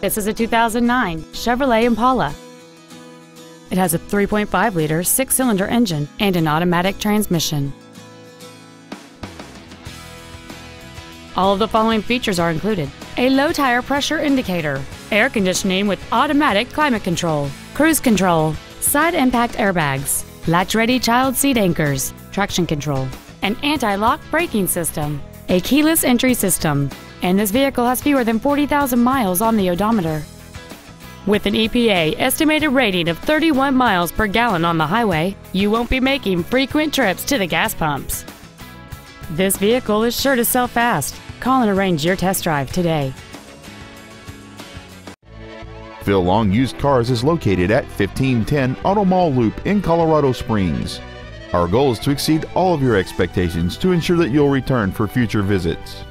This is a 2009 Chevrolet Impala. It has a 3.5 liter six cylinder engine and an automatic transmission. All of the following features are included a low tire pressure indicator, air conditioning with automatic climate control, cruise control, side impact airbags, latch ready child seat anchors, traction control, an anti lock braking system, a keyless entry system, and this vehicle has fewer than 40,000 miles on the odometer. With an EPA estimated rating of 31 miles per gallon on the highway, you won't be making frequent trips to the gas pumps. This vehicle is sure to sell fast. Call and arrange your test drive today. Phil Long Used Cars is located at 1510 Auto Mall Loop in Colorado Springs. Our goal is to exceed all of your expectations to ensure that you'll return for future visits.